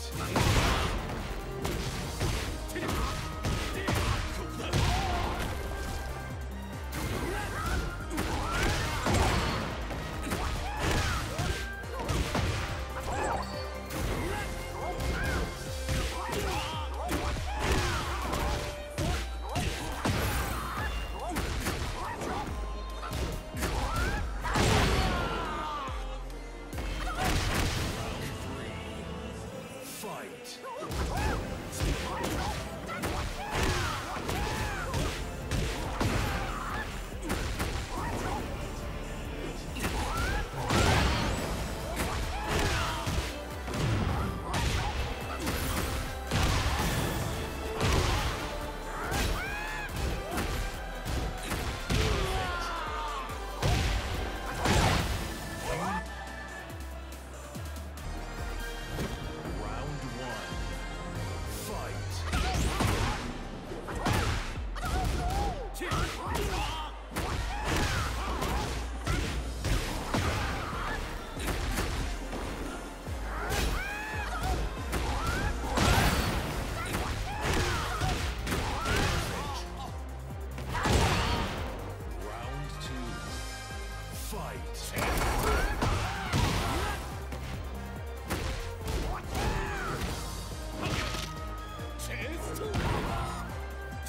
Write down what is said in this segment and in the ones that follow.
two. Fight.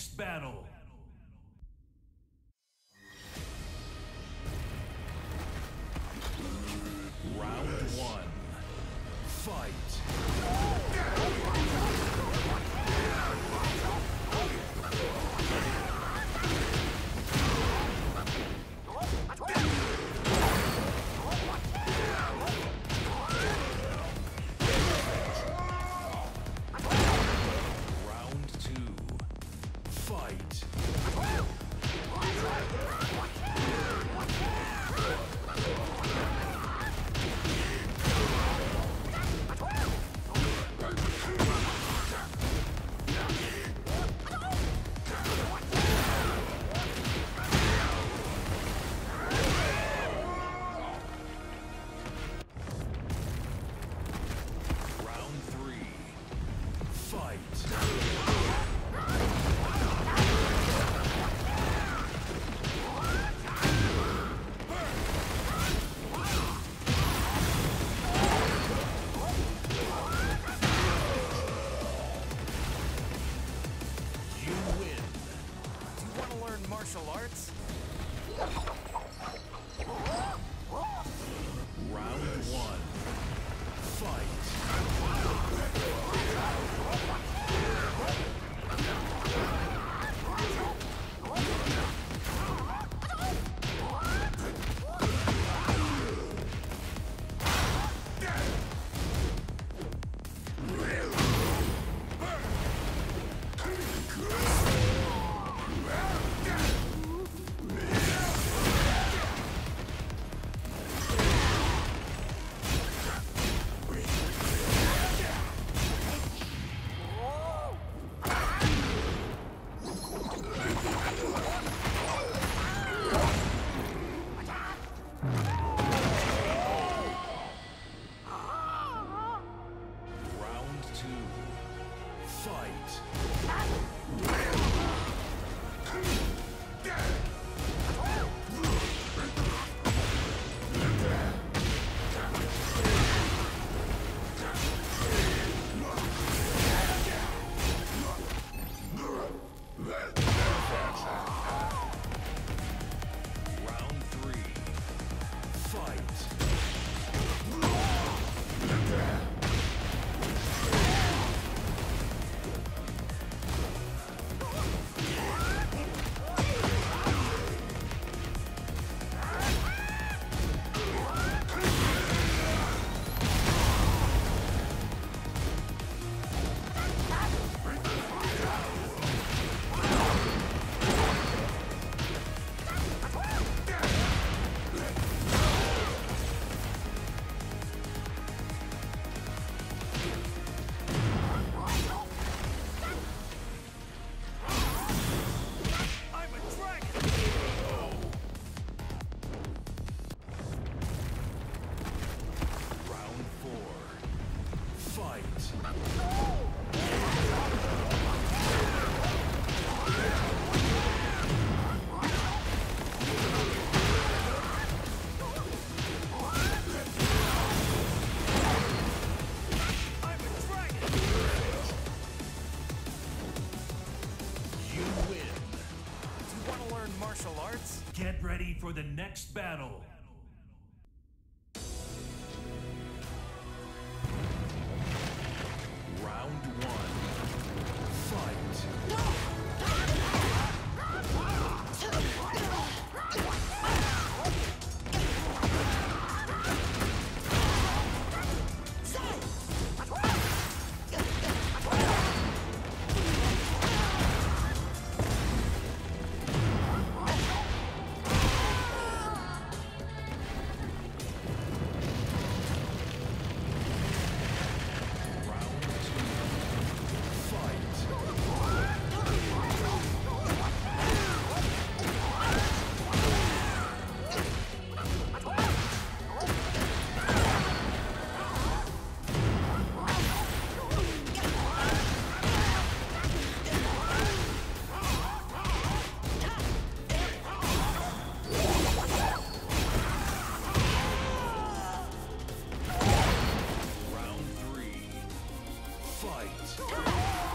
next battle. The next battle. Fight!